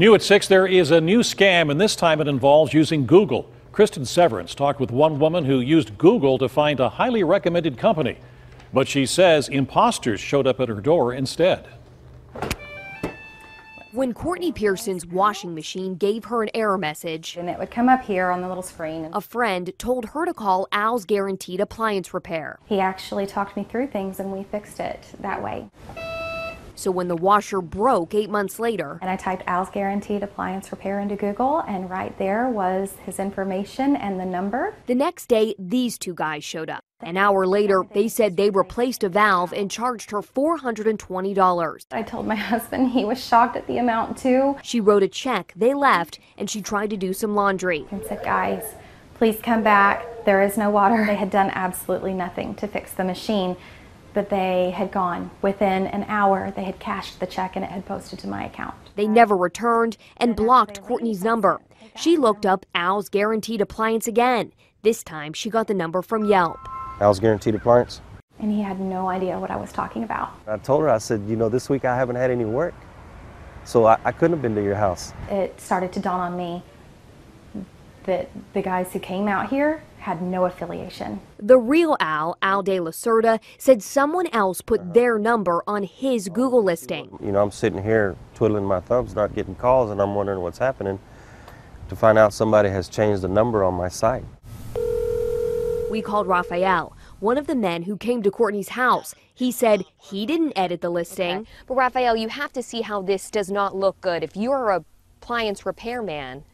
New at 6, there is a new scam, and this time it involves using Google. Cristin Severance talked with one woman who used Google to find a highly recommended company. But she says imposters showed up at her door instead. When Courtney Pearson's washing machine gave her an error message, and it would come up here on the little screen. a friend told her to call Al's Guaranteed Appliance Repair. He actually talked me through things and we fixed it that way. So when the washer broke eight months later, And I typed Al's Guaranteed Appliance Repair into Google, and right there was his information and the number. the next day these two guys showed up. An hour later, they said they replaced a valve and charged her $420. I told my husband he was shocked at the amount too She wrote a check, they left, and she tried to do some laundry. and said, Guys, please come back. There is no water. They had done absolutely nothing to fix the machine, but they had gone. Within an hour, they had cashed the check and it had posted to my account. They never returned and blocked Courtney's number. She looked up Al's Guaranteed Appliance again. This time she got the number from Yelp. Al's Guaranteed Appliance. And he had no idea what I was talking about. I told her, I said, you know, this week I haven't had any work. So I, I couldn't have been to your house. It started to dawn on me that the guys who came out here had no affiliation. The real Al, Al De La Cerda, said someone else put their number on his Google listing. You know, I'm sitting here twiddling my thumbs, not getting calls, and I'm wondering what's happening to find out somebody has changed the number on my site. We called Raphael, one of the men who came to Courtney's house. He said he didn't edit the listing. But Raphael, you have to see how this does not look good. If you're a appliance repairman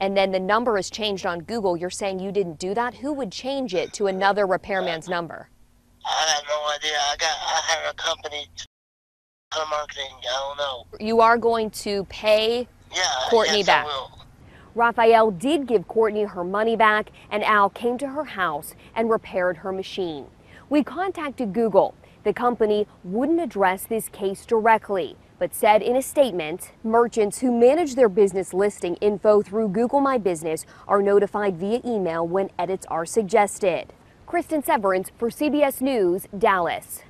and then the number is changed on Google, you're saying you didn't do that? Who would change it to another repairman's number? I have no idea. I got I had a company telemarketing. Uh, I don't know. You are going to pay Yeah. Courtney yes, back. I will. Raphael did give Courtney her money back, and Al came to her house and repaired her machine. We contacted Google. The company wouldn't address this case directly, but said in a statement merchants who manage their business listing info through Google My Business are notified via email when edits are suggested. Cristin Severance for CBS News, Dallas.